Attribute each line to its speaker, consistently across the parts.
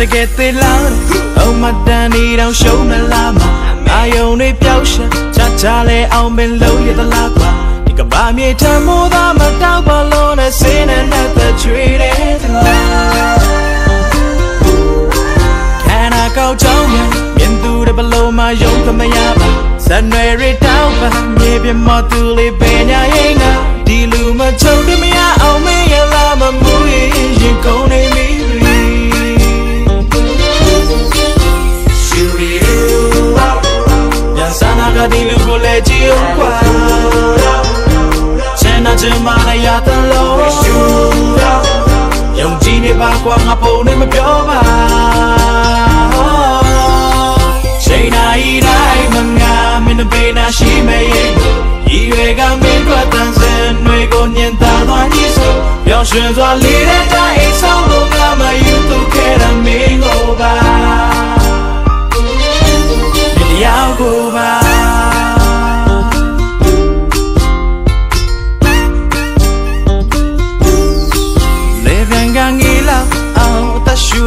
Speaker 1: တကယ်သေးလားအုံမတန်နေတော့ရှုံးမလားမအာယုံတွေပျောက်ရှာချာချာလဲအောင်ပင်လုံးရသလားကွာဒီကဘာမြေထမိုးသားမတောက်ပါလို့နဲ့စင်းနဲ့နဲ့သက်ချွေတဲ့သလားခန္ဓာကောက်ချောင်းမြန်မြင်သူတွေဘလို့မှယုံကမရပါဇန်နဝါရီတောက်ပါမြေပြမသူလေးပင်ညာရင်က လူကိုလေကြည့်အောင်ကွာချမ်းသာချင်မှလည်းရတလို့ယုံကြည်နေပါကွာငါပုံနဲ့မပြောပါချိန်တိုင်းတိုင်းမငါမင်းဘေးနာရှိမရဲ့ဤရွယ်ကမင်းတို့တန်စင်တွေကိုညင်သာသွားကြီးဆိုပျော်ရွှင်စွာလေးတဲ့တို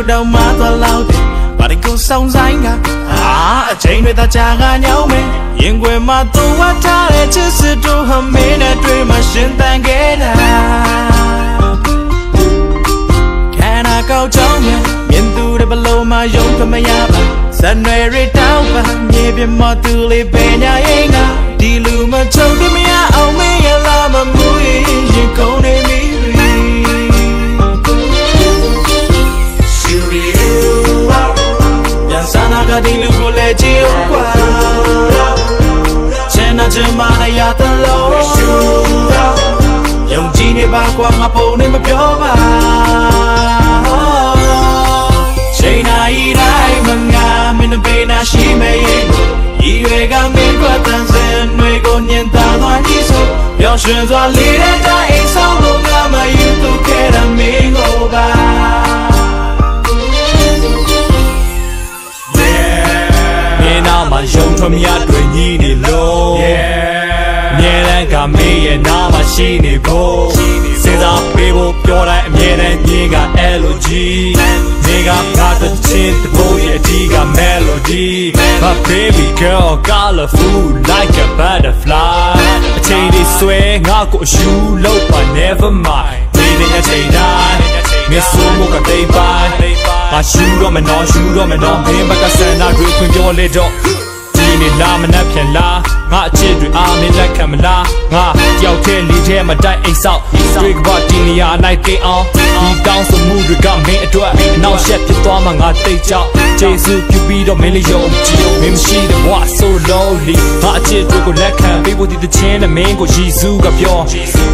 Speaker 1: တဲ့မင်းကိုပါရောက်ကိုပါရှူတော့မှသွားလောက်တယ်ဘာဒီကိုဆောင်ဆိုင်ကအာအချိန်တွေသာကြာကညောင်းမယ်ရင်ခွင်မှာသူဝတ်ထားတဲ့ချစ်စစ်တို့ဟမင်းနဲ့တွေ့မှရှင်တန်ခဲ့တာခန္ဓာကောက်ချောင်းမယ်မြင်သူတွေဘလို့မှယုံကမရပါဇန်နဝါရီတောင်းပါမြေပြမသူလေးပင်ညာရင်ကဒီလူမချုံတမရအောင်မ ကဒီလူကိုလေကြည့်အောင်ကွာချမ်းသာချင်မှလည်းရတလို့ယုံကြည်နေပါကွာငါပုံနဲ့မပြောပါချိန်တိုင်းတိုင်းမငါမင်းဘေးနာရှိမရဲ့ဤရွယ်ကမင်းတို့တန်စင်တွေကိုညင်သာသွားကြီးဆိုပျော်ရွှင်စွာလေးတဲ့တိုင်းအိမ်ဆောင်လို့ငါမယူသူခဲ့တဲ့မင်းကိုပါ
Speaker 2: ယုံထွမြတွေညီနေလို့မြဲတမ်းကမေးရဲ့နာမှာရှိနေဖို့စဉ်းစားပေးဖို့ပြောတိုင်းအမြဲတမ်းညီက LG နေကငါတချင်းတဖို့ရဲ့အဓိက melody my baby girl colorful like a butterfly အချိန်ဒီဆွဲငါကိုအယူလို့ပါ never mind ဒီနေ့အချိန်တိုင်း မစ်ဆိုမို့ကတိတ်ပိုင်းမရှူတော့မနော်ရှူတော့မနော်ဘင်းဘက်ကဆန္ဒတွေခွင်ပြောလေတော့ နေလားမနှက်ပြန်လားငါအချစ်တွေအားမင်းလက်ခံမလားငါတယောက်တည်းလေးထဲမှာတိုက်အိမ်ဆောက်တွေ့ကပါဒီနေရာနိုင်သိအောင်ဒီတောင်းဆိုမှုတွေကမင်းအတွက်နောက်ဆက်ဖြစ်သွားမှငါတိတ်ကြောက်ဂျေစုပြုပြီးတော့မင်းလေးယုံကြည်မင်းမရှိတဲ့ဘဝ so lonely ငါအချစ်တွေကိုလက်ခံပေးဖို့ဒီတခြင်းနဲ့မင်းကိုယေရှုကပြော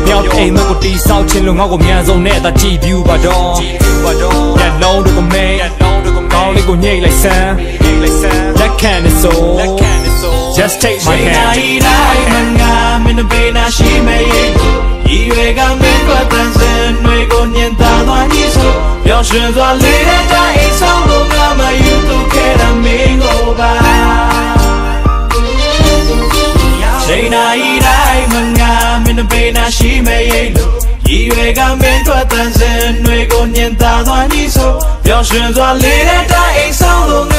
Speaker 2: မြောက်အိမ်မကိုတီဆောက်ခြင်းလို့ငါကိုမြန်ဆုံးနဲ့သာကြည်ပြူပါတော့ညလုံးတွေကိုမင်းကောင်းလေးကိုညိတ်လိုက်စမ်းလက်ခံနေစို့ Just take my hand
Speaker 1: တိုင်းမငါမင်းဘေးနာရှိမရဲ့ဤရွယ်ကမင်းတို့တန်စင်တွေကိုညင်သာသွားကြီးဆိုပျော်ရွှင်စွာလေးတဲ့တိုင်းအိမ်ဆောင်လို့ငါမယူသူခဲ့တဲ့မင်းကိုပါချိန်တိုင်းတိုင်းမငါမင်းဘေးနာရှိမရဲ့လို့ဤရွယ်ကမင်းတို့တန်စင်တွေကိုညင်သာသွားကြီးဆိုပျော်ရွှင်စွာလေးတဲ့တိုင်းအိမ်ဆောင်လို့ငါ